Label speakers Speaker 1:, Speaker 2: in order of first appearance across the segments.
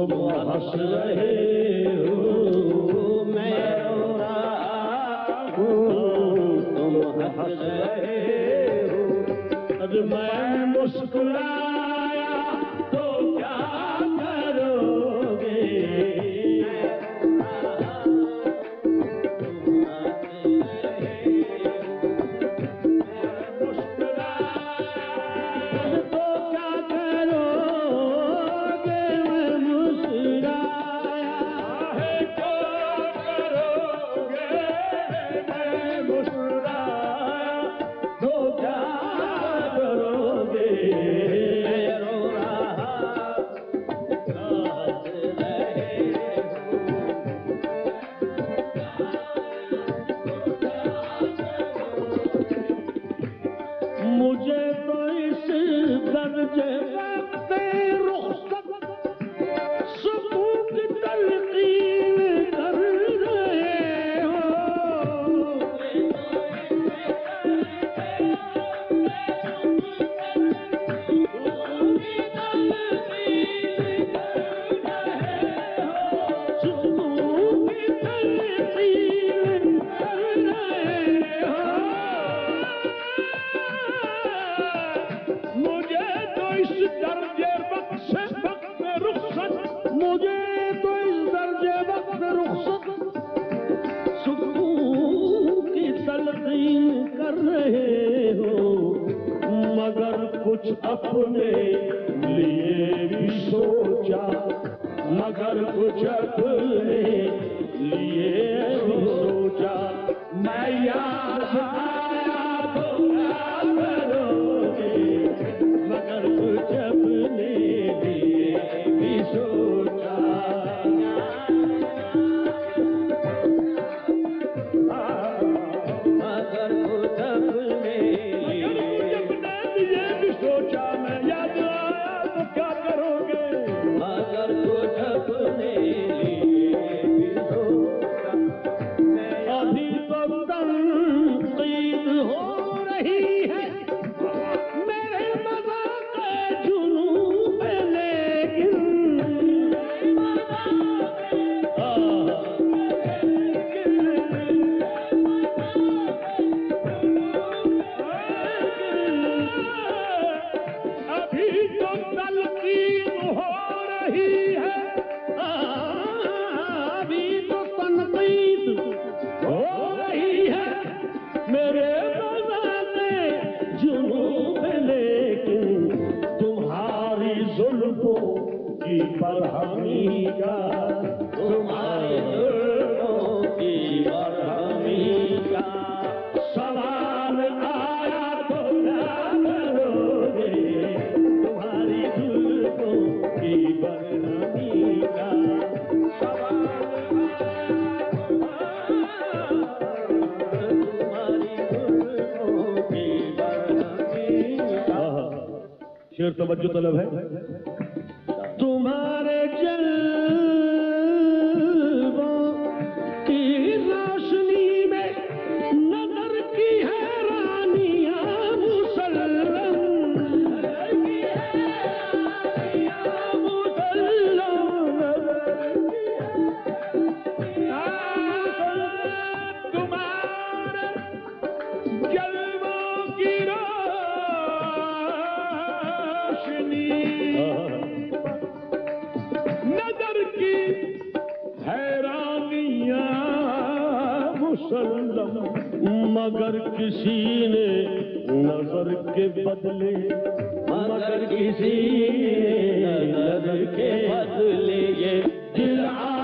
Speaker 1: तुम हंस रहे हो। मैं तुम हंस रहे हो।
Speaker 2: अरे मैं सुख सुकून कर
Speaker 1: रहे हो, मगर कुछ अपने लिए भी सोचा, मगर कुछ
Speaker 2: अपने लिए भी सोचा। मैं याद
Speaker 1: शेर तवज्जो तलब है। किसी ने नज़र के बदले
Speaker 2: मगर किसी ने नज़र के बदले ये
Speaker 1: दिल आ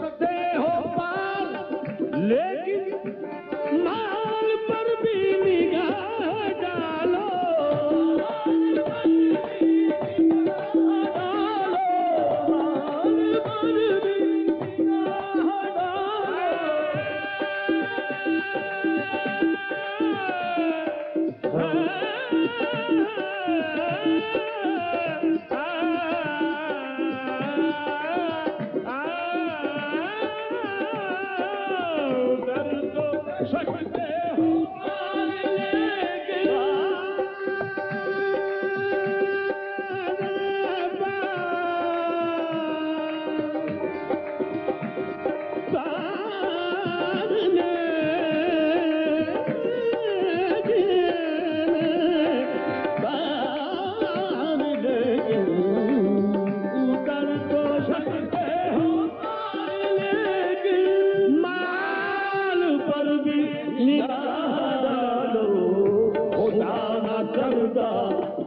Speaker 1: सकते हो पार लेकिन माल पर भी निगाह डालो Thank you.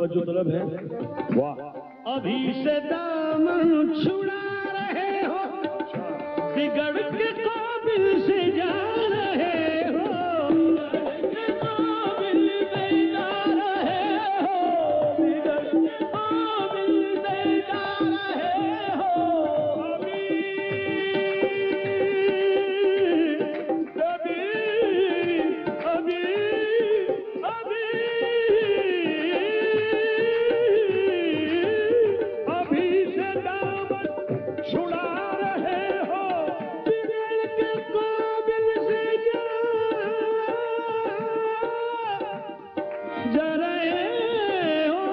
Speaker 1: तवज्जो तलब है। वाह। अभी से दामन छुड़ा रहे हो बिगड़ के काबिल से जा रहे हो? जा रहे हो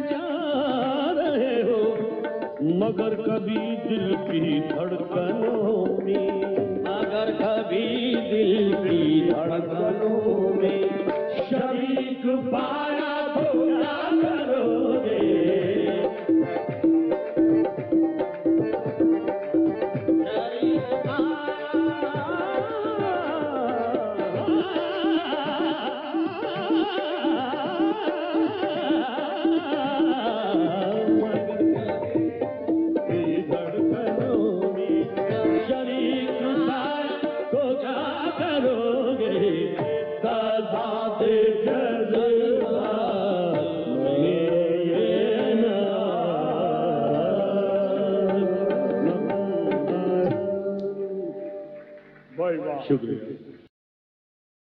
Speaker 1: जा रहे हो, मगर कभी दिल की धड़कनों में।
Speaker 2: अगर कभी दिल की धड़कनों
Speaker 1: ना शुक्रिया